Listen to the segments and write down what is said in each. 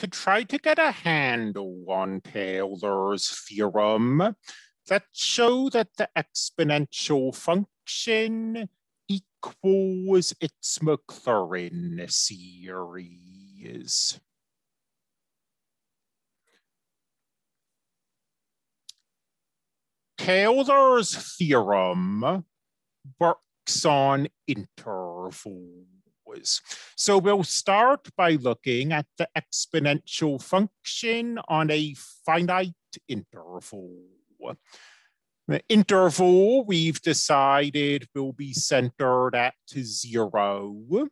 to try to get a handle on Taylor's theorem, let's show that the exponential function equals its Maclaurin series. Taylor's theorem works on intervals. So we'll start by looking at the exponential function on a finite interval. The interval we've decided will be centered at zero.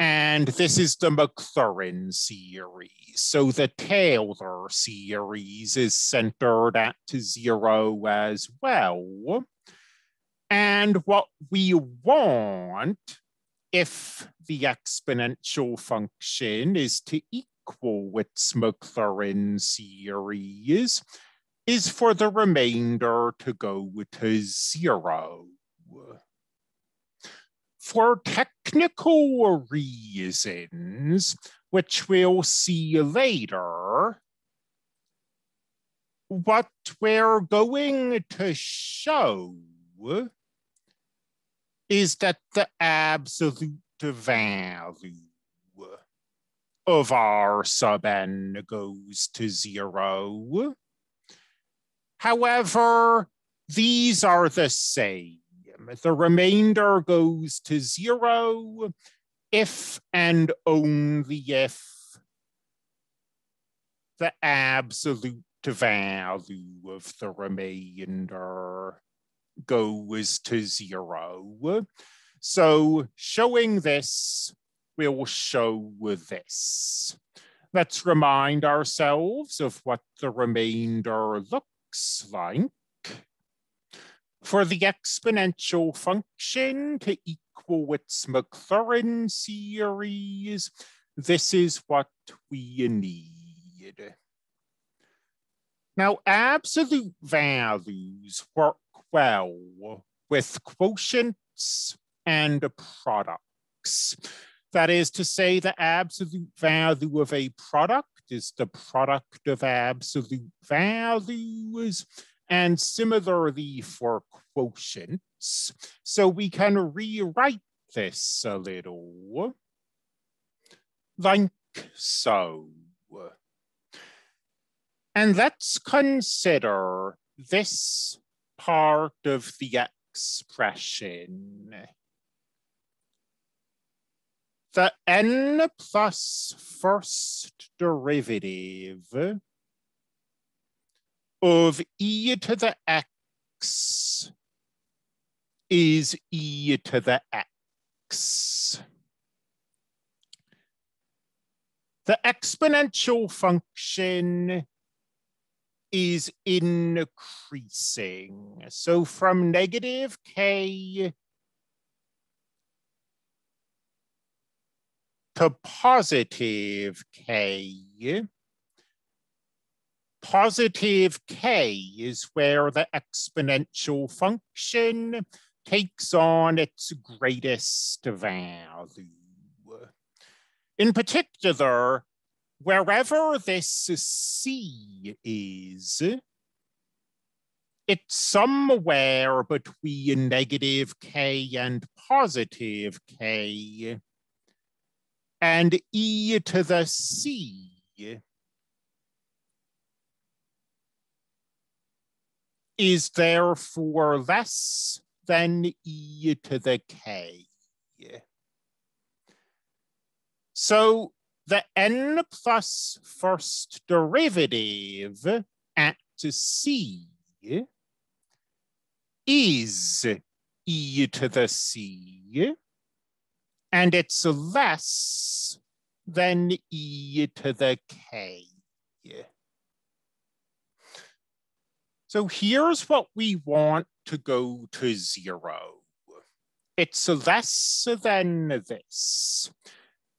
And this is the Maclaurin series. So the Taylor series is centered at zero as well. And what we want if the exponential function is to equal its Maclaurin series, is for the remainder to go to zero. For technical reasons, which we'll see later, what we're going to show is that the absolute value of r sub n goes to zero. However, these are the same. The remainder goes to zero if and only if the absolute value of the remainder goes to zero. So showing this will show this. Let's remind ourselves of what the remainder looks like. For the exponential function to equal its Maclaurin series, this is what we need. Now, absolute values were 12 with quotients and products. That is to say, the absolute value of a product is the product of absolute values, and similarly for quotients. So we can rewrite this a little, like so. And let's consider this part of the expression. The n plus first derivative of e to the x is e to the x. The exponential function is increasing. So from negative k to positive k, positive k is where the exponential function takes on its greatest value. In particular, wherever this C is, it's somewhere between negative k and positive k, and e to the c is therefore less than e to the k. So the n plus first derivative at c is e to the c, and it's less than e to the k. So here's what we want to go to zero. It's less than this.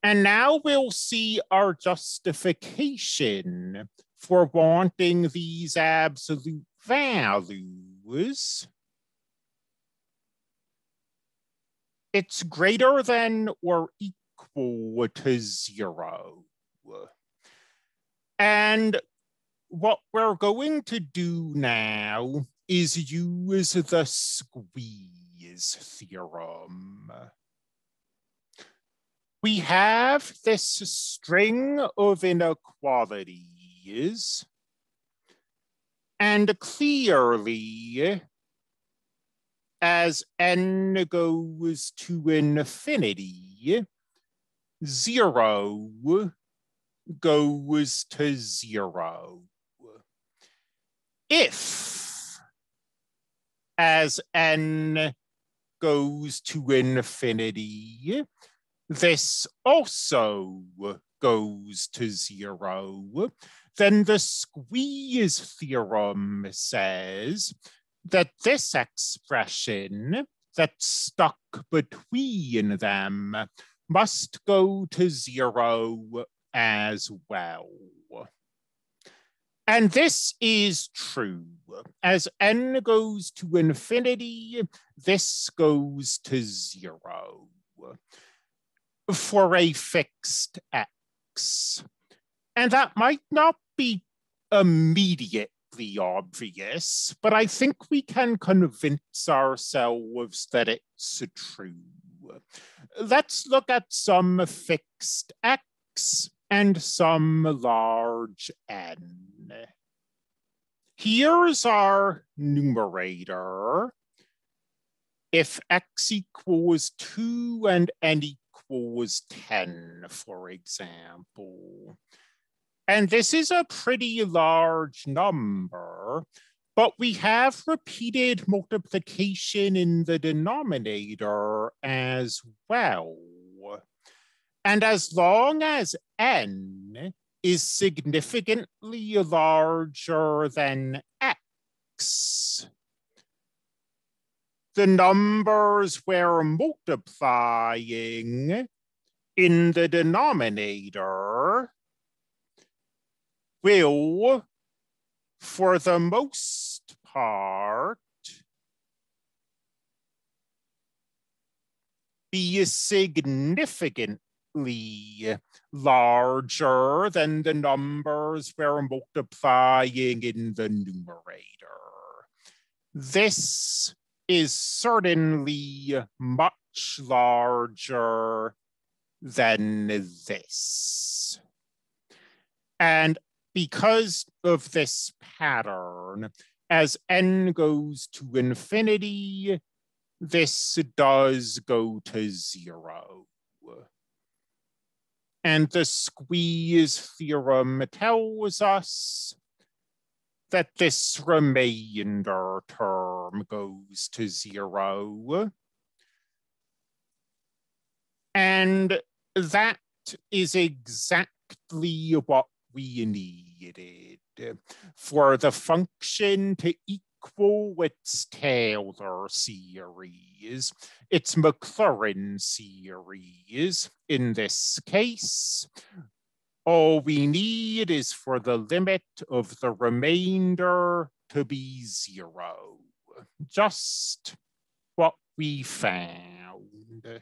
And now we'll see our justification for wanting these absolute values. It's greater than or equal to zero. And what we're going to do now is use the squeeze theorem. We have this string of inequalities, and clearly, as n goes to infinity, zero goes to zero. If, as n goes to infinity, this also goes to zero, then the squeeze theorem says that this expression that's stuck between them must go to zero as well. And this is true. As n goes to infinity, this goes to zero for a fixed x. And that might not be immediately obvious, but I think we can convince ourselves that it's true. Let's look at some fixed x and some large n. Here's our numerator. If x equals 2 and n equals 10, for example. And this is a pretty large number, but we have repeated multiplication in the denominator as well. And as long as n is significantly larger than x, the numbers we're multiplying in the denominator will, for the most part, be significantly larger than the numbers we're multiplying in the numerator. This is certainly much larger than this. And because of this pattern, as n goes to infinity, this does go to zero. And the squeeze theorem tells us that this remainder term goes to zero. And that is exactly what we needed for the function to equal its Taylor series, its Maclaurin series in this case, all we need is for the limit of the remainder to be zero. Just what we found.